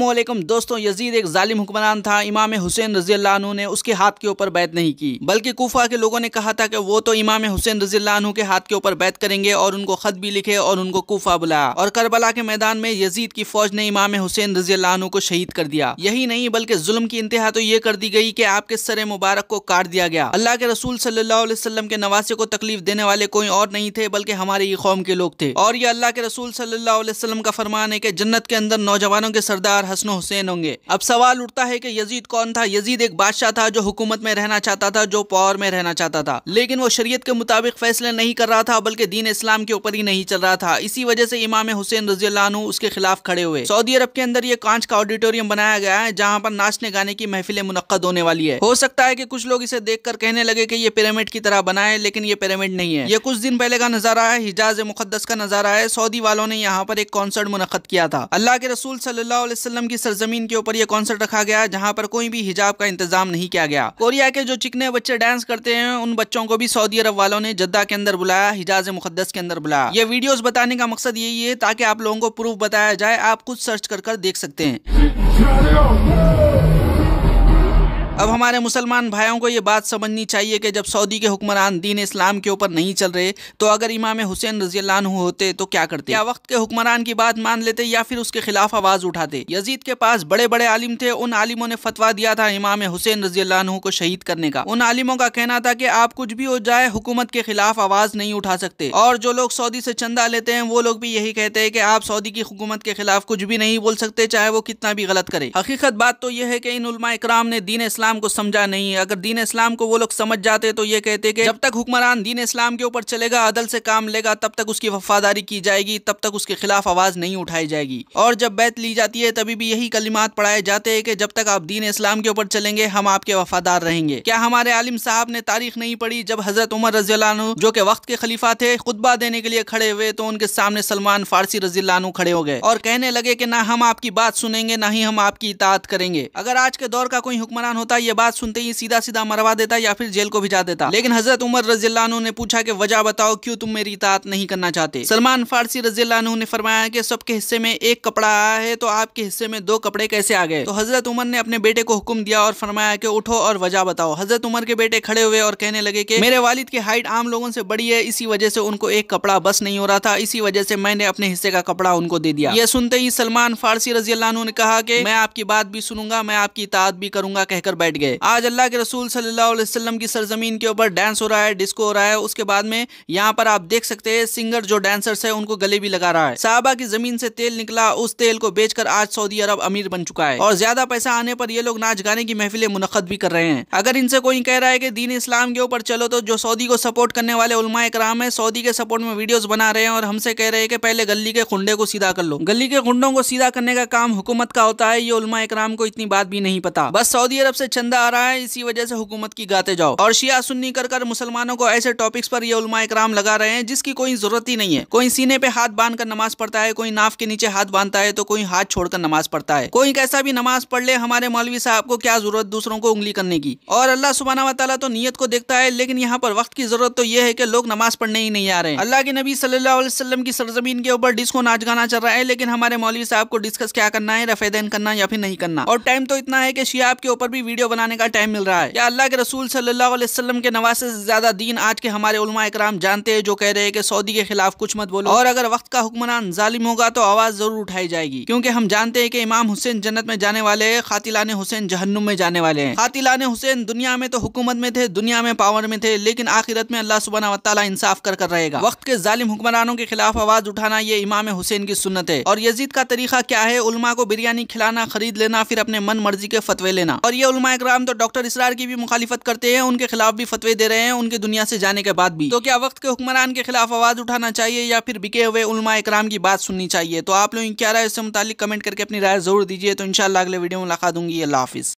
वालेकुम दोस्तों, यजीद एक जालिम हुक्मरान था। इमाम हुसैन रज़ी अल्लाह ने उसके हाथ के ऊपर बैत नहीं की। बल्कि कोफा के लोगों ने कहा था कि वो तो इमाम हुसैन रज़ी अल्लाह के हाथ के ऊपर बैत करेंगे और उनको खत भी लिखे और उनको कोफा बुलाया। और करबला के मैदान में यजीद की फौज ने इमाम हुसैन रज़ी अल्लाह को शहीद कर दिया। यही नहीं, बल्कि जुल्म की इंतहा तो ये कर दी गई की आपके सर मुबारक को काट दिया गया। अल्लाह के रसूल सल्लाम के नवासे को तकलीफ़ देने वाले कोई और नहीं थे, बल्कि हमारे ये कौम के लोग थे। और ये अल्लाह के रसूल सल्लाम का फरमान है की जन्नत के अंदर नौजवानों के सरदार हसन हुसैन होंगे। अब सवाल उठता है कि यजीद कौन था? यजीद एक बादशाह था जो हुकूमत में रहना चाहता था, जो पावर में रहना चाहता था। लेकिन वो शरीयत के मुताबिक फैसले नहीं कर रहा था, बल्कि दीन इस्लाम के ऊपर ही नहीं चल रहा था। इसी वजह से इमाम हुसैन रज़ी उसके खिलाफ खड़े हुए। सऊदी अरब के अंदर ये कांच का ऑडिटोरियम बनाया गया है, जहाँ पर नाचने गाने की महफिलें मुनद होने वाली है। हो सकता है की कुछ लोग इसे देख कर कहने लगे की ये पिरामिड की तरह बनाए लेकिन ये पिरामिड नहीं है। ये कुछ दिन पहले का नज़ारा है, हिजाज मुकदस का नज़ारा है। सऊदी वालों ने यहाँ पर एक कॉन्सर्ट मुनद किया था। अल्लाह के रसूल अलैहि वसल्लम की सरजमीन के ऊपर ये कॉन्सर्ट रखा गया जहाँ पर कोई भी हिजाब का इंतज़ाम नहीं किया गया। कोरिया के जो चिकने बच्चे डांस करते हैं, उन बच्चों को भी सऊदी अरब वालों ने जद्दा के अंदर बुलाया, हिजाज मुकदस के अंदर बुलाया। ये वीडियोस बताने का मकसद यही है, ताकि आप लोगों को प्रूफ बताया जाए, आप कुछ सर्च कर कर देख सकते हैं। अब हमारे मुसलमान भाइयों को ये बात समझनी चाहिए कि जब सऊदी के हुक्मरान दीन इस्लाम के ऊपर नहीं चल रहे तो अगर इमाम हुसैन रज़ी होते तो क्या करते? या वक्त के हुक्मरान की बात मान लेते या फिर उसके खिलाफ आवाज़ उठाते? यजीद के पास बड़े बड़े आलिम थे, उन आलिमों ने फतवा दिया था इमाम हुसैन रज़ी को शहीद करने का। उन आलिमों का कहना था कि आप कुछ भी हो जाए, हुकूमत के खिलाफ आवाज़ नहीं उठा सकते। और जो लोग सऊदी से चंदा लेते हैं, वो लोग भी यही कहते हैं कि आप सऊदी की हुकूमत के खिलाफ कुछ भी नहीं बोल सकते, चाहे वो कितना भी गलत करे। हकीकत बात तो यह है कि इन उलमा इकराम ने दीन इस्लाम इस्लाम को समझा नहीं है। अगर दीन इस्लाम को वो लोग समझ जाते तो ये कहते कि जब तक हुक्मरान दीन इस्लाम के ऊपर चलेगा, अदल से काम लेगा, तब तक उसकी वफादारी की जाएगी, तब तक उसके खिलाफ आवाज़ नहीं उठाई जाएगी। और जब बैत ली जाती है, तभी भी यही कलिमात पढ़ाए जाते हैं कि जब तक आप दीन इस्लाम के ऊपर चलेंगे, हम आपके वफादार रहेंगे। क्या हमारे आलिम साहब ने तारीख नहीं पढ़ी? जब हज़रत उमर रज़ी जो के वक्त के खलीफा थे, खुतबा देने के लिए खड़े हुए तो उनके सामने सलमान फारसी रज़ी खड़े हो गए। और कहने लगे कि ना हम आपकी बात सुनेंगे, ना ही हम आपकी इतात करेंगे। अगर आज के दौर का कोई हुक्मरान होता ये बात सुनते ही सीधा सीधा मरवा देता या फिर जेल को भिजा देता। लेकिन हज़रत उमर रजील्ला ने पूछा की, वजह बताओ, क्यों तुम मेरी इतात नहीं करना चाहते? सलमान फारसी रजील्ला ने फरमाया कि सबके हिस्से में एक कपड़ा आया है तो आपके हिस्से में दो कपड़े कैसे आ गए? तो हज़रत उमर ने अपने बेटे को हुक्म दिया और फरमाया कि, उठो और वजह बताओ। हज़रत उमर के बेटे खड़े हुए और कहने लगे की, मेरे वालिद की हाइट आम लोगों से बड़ी है, इसी वजह से उनको एक कपड़ा बस नहीं हो रहा था, इसी वजह से मैंने अपने हिस्से का कपड़ा उनको दे दिया। ये सुनते ही सलमान फारसी रज़ी ने कहा कि, मैं आपकी बात भी सुनूँगा, मैं आपकी इतात भी करूँगा, कहकर बैठ गए। आज अल्लाह के रसूल वसल्लम की सरजमीन के ऊपर डांस हो रहा है डिस्को हो रहा है, उसके बाद में यहाँ पर आप देख सकते हैं सिंगर जो डांसर्स है, उनको गले भी लगा रहा है। साहबा की ज़मीन से तेल निकला, उस तेल को बेचकर आज सऊदी अरब अमीर बन चुका है। और ज़्यादा पैसा आने पर ये लोग नाच गाने की महफिलें मुनद भी कर रहे हैं। अगर इनसे कोई कह रहा है की दीन इस्लाम के ऊपर चलो तो जो सऊदी को सपोर्ट करने वाले उलमा कराम है, सऊदी के सपोर्ट में वीडियोस बना रहे हैं और हमसे कह रहे हैं कि पहले गली के खुंडे को सीधा कर लो। गली के खुंडों को सीधा करने का काम हुकूमत का होता है, ये उलमा कराम को इतनी बात भी नहीं पता। बस सऊदी अरब से चंदा आ रहा है, इसी वजह से हुकूमत की गाते जाओ। और शिया सुन्नी कर कर मुसलमानों को ऐसे टॉपिक्स पर ये उलमा इकराम लगा रहे हैं, जिसकी कोई ज़रूरत ही नहीं है। कोई सीने पे हाथ बाँध कर नमाज़ पढ़ता है, कोई नाफ के नीचे हाथ बांधता है तो कोई हाथ छोड़कर नमाज़ पढ़ता है। कोई कैसा भी नमाज़ पढ़ ले, हमारे मौलवी साहब को क्या ज़रूरत दूसरों को उंगली करने की? और अल्लाह सुबहाना वाली तो नीयत को देखता है, लेकिन यहाँ पर वक्त की ज़रूरत तो यह है की लोग नमाज़ पढ़ने ही नहीं आ रहे अल्लाह के नबी वसल्लम की सरजमीन के ऊपर डिस्को नाच गाना चल रहा है, लेकिन हमारे मौलवी साहब को डिस्कस क्या करना है, रफेदैन करना या फिर नहीं करना। और टाइम तो इतना है की शियाब के ऊपर भी वीडियो बनाने का टाइम मिल रहा है। या अल्लाह के रसूल सल्लल्लाहु अलैहि वसल्लम के नवासे से ज़्यादा दीन आज के हमारे उलमा इकराम जानते हैं, जो कह रहे हैं कि सऊदी के खिलाफ कुछ मत बोलो। और अगर वक्त का हुक्मरान जालिम होगा तो आवाज़ ज़रूर उठाई जाएगी। क्योंकि हम जानते हैं कि इमाम हुसैन जन्नत में जाने वाले हैं, खातिलान हुसैन जहन्नुम में जाने वाले हैं। खातिलान हुसैन दुनिया में तो हुकूमत में थे, दुनिया में पावर में थे, लेकिन आखिरत में अल्लाह सुबह वाली इंसाफ कर कर रहेगा। वक्त के जालिम हुक्मरानों के खिलाफ आवाज़ उठाना, ये इमाम हुसैन की सुन्नत है। और यजीद का तरीका क्या है? उलमा को बिरयानी खिलाना, खरीद लेना, फिर अपने मन मर्ज़ी के फतवे लेना। और ये उलमा इकराम तो डॉक्टर इसरार की भी मुखालिफत करते हैं, उनके खिलाफ भी फतवे दे रहे हैं, उनके दुनिया से जाने के बाद भी। तो क्या वक्त के हुक्मरान के खिलाफ आवाज़ उठाना चाहिए या फिर बिके हुए उलमा इक्राम की बात सुननी चाहिए? तो आप लोग क्या राय इससे मुतालिक कमेंट करके अपनी राय ज़रूर दीजिए तो इनशाला अगले वीडियो में मुलाकात दूँगी अल्लाह हाफिज़।